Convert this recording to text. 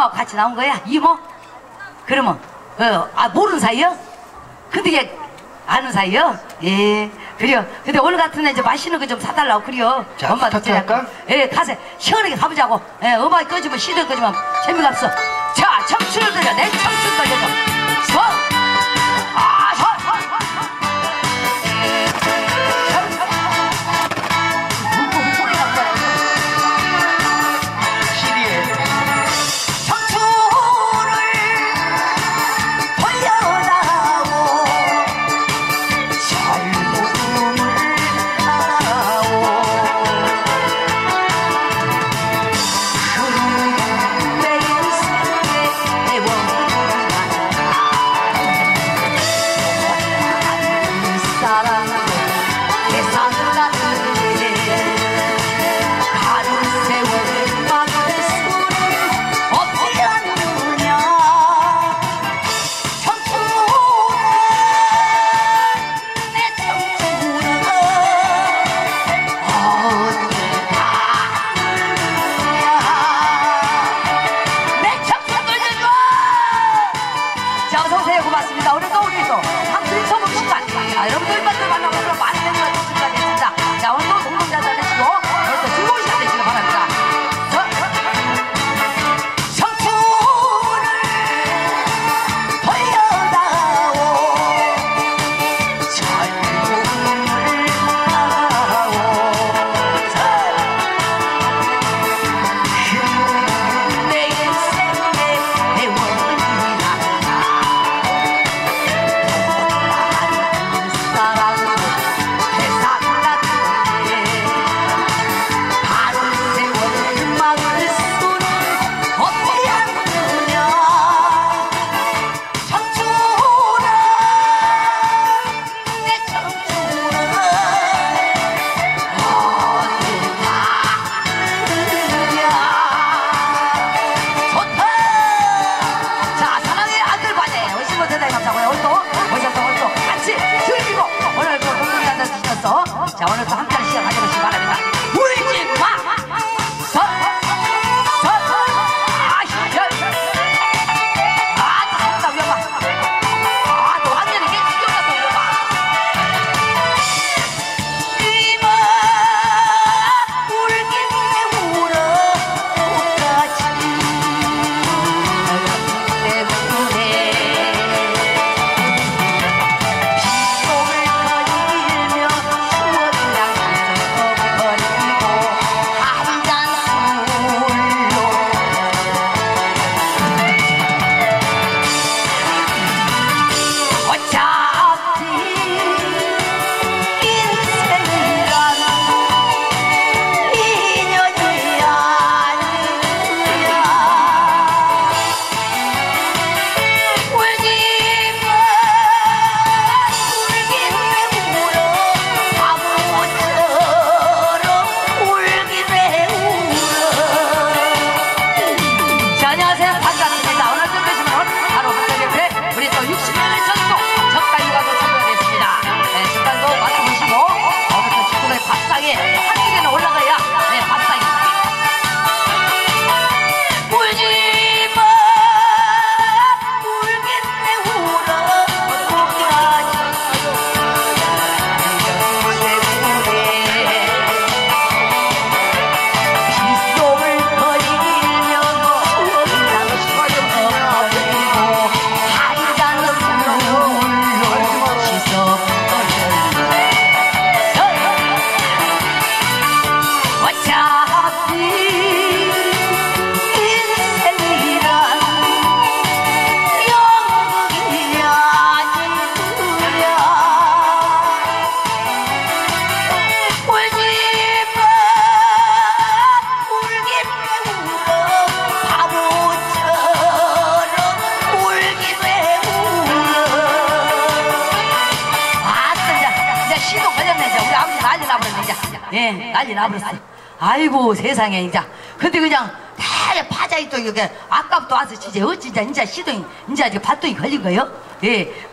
엄마하고 같이 나온 거야? 이모? 그러면 어, 아 모르는 사이요? 근데 이게 아는 사이요? 예. 그래요. 근데 오늘 같은 날 이제 맛있는 거 좀 사달라고 그래요. 자, 엄마도 제작가 예 가세 시원하게 가보자고. 예 음악이 꺼지면 시대 꺼지면 재미가 없어. 자 청춘을 들려 내 청춘을 들려줘. 예, 난리 나버렸어. 아이고 세상에 이제 근데 그냥 다 파자이 또 이게 아깝도 와서 진짜 어찌 이제 시동이 이제 아직 밭동이 걸린 거요? 예.